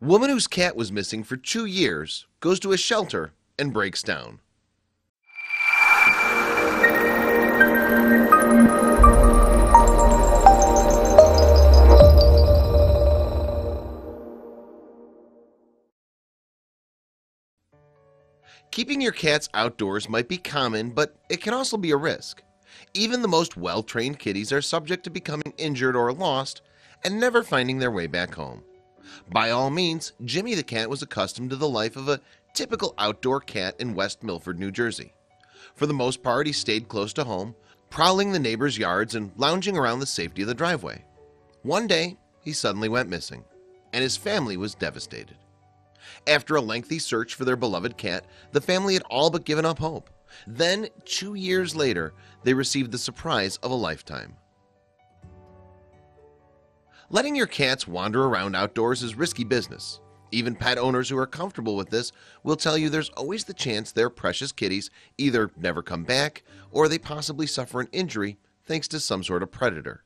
Woman whose cat was missing for two years goes to a shelter and breaks down. Keeping your cats outdoors might be common, but it can also be a risk. Even the most well-trained kitties are subject to becoming injured or lost and never finding their way back home. By all means, Jimmy the cat was accustomed to the life of a typical outdoor cat in West Milford, New Jersey. For the most part, he stayed close to home, prowling the neighbors' yards and lounging around the safety of the driveway. One day, he suddenly went missing, and his family was devastated. After a lengthy search for their beloved cat, the family had all but given up hope. Then, two years later, they received the surprise of a lifetime. Letting your cats wander around outdoors is risky business. Even pet owners who are comfortable with this will tell you there's always the chance their precious kitties either never come back or they possibly suffer an injury thanks to some sort of predator.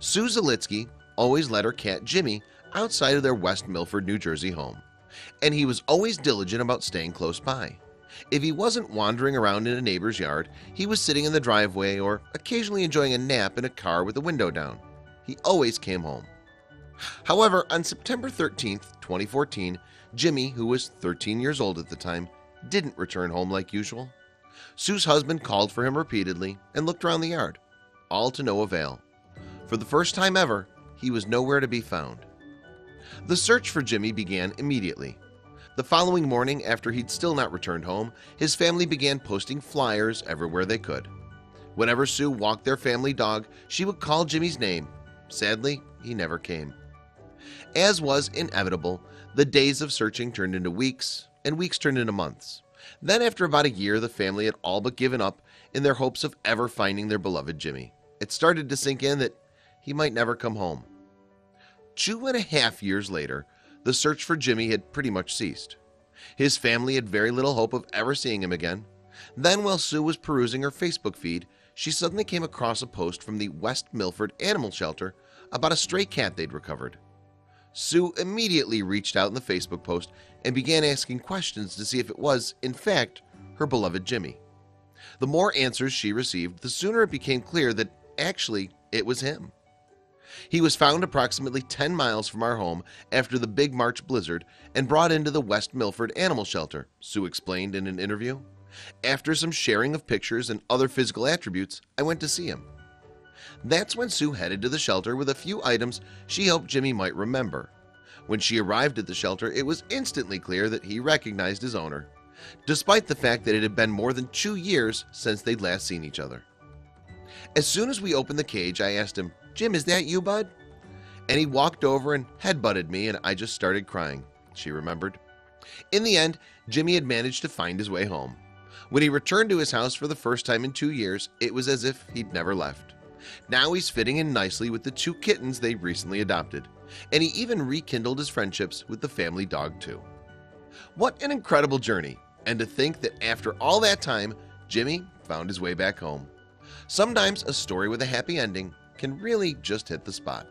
Sue Zalitsky always let her cat Jimmy outside of their West Milford, New Jersey home, and he was always diligent about staying close by. If he wasn't wandering around in a neighbor's yard, he was sitting in the driveway or occasionally enjoying a nap in a car with the window down. He always came home. However, on September 13, 2014, Jimmy, who was 13 years old at the time, didn't return home like usual. Sue's husband called for him repeatedly and looked around the yard, all to no avail. For the first time ever, he was nowhere to be found. The search for Jimmy began immediately. The following morning, after he'd still not returned home, his family began posting flyers everywhere they could. Whenever Sue walked their family dog, she would call Jimmy's name. Sadly, he never came. As was inevitable, the days of searching turned into weeks, and weeks turned into months. Then, after about a year, the family had all but given up in their hopes of ever finding their beloved Jimmy. It started to sink in that he might never come home. Two and a half years later, the search for Jimmy had pretty much ceased. His family had very little hope of ever seeing him again. Then, while Sue was perusing her Facebook feed, she suddenly came across a post from the West Milford Animal Shelter about a stray cat they'd recovered. Sue immediately reached out in the Facebook post and began asking questions to see if it was, in fact, her beloved Jimmy. The more answers she received, the sooner it became clear that actually it was him. He was found approximately 10 miles from our home after the big March blizzard and brought into the West Milford Animal Shelter, Sue explained in an interview. After some sharing of pictures and other physical attributes, I went to see him. That's when Sue headed to the shelter with a few items she hoped Jimmy might remember. When she arrived at the shelter, it was instantly clear that he recognized his owner, despite the fact that it had been more than two years since they'd last seen each other. As soon as we opened the cage, I asked him, Jim, is that you, bud? And he walked over and headbutted me, and I just started crying, she remembered. In the end, Jimmy had managed to find his way home. When he returned to his house for the first time in two years, it was as if he'd never left. Now he's fitting in nicely with the two kittens they recently adopted, and he even rekindled his friendships with the family dog too. What an incredible journey, and to think that after all that time, Jimmy found his way back home. Sometimes a story with a happy ending can really just hit the spot.